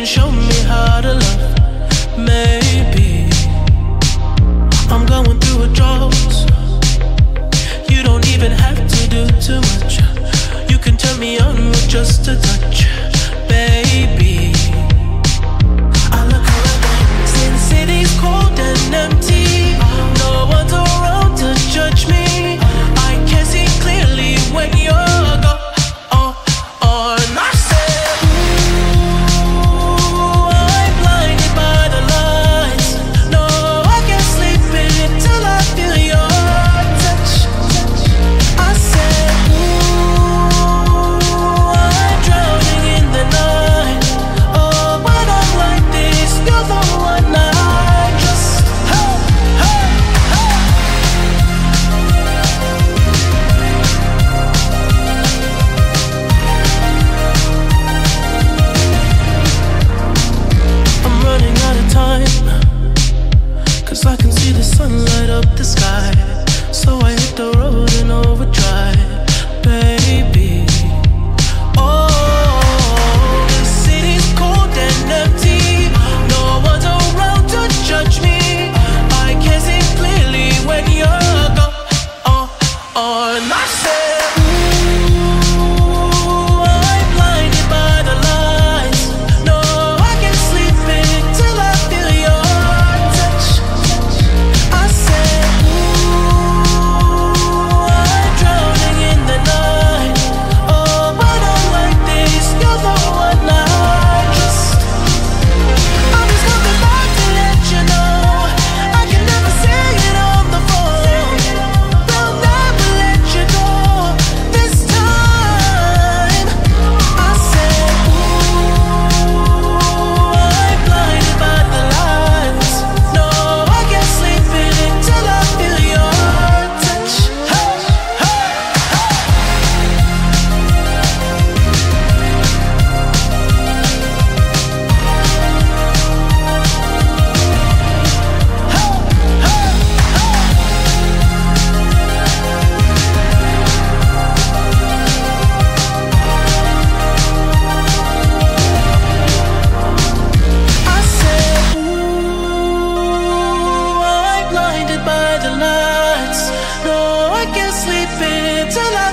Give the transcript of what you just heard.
can show me how to love, maybe I'm going through a drought. You don't even have to do too much. You can turn me on with just a touch. Up the sky. I can't sleep until I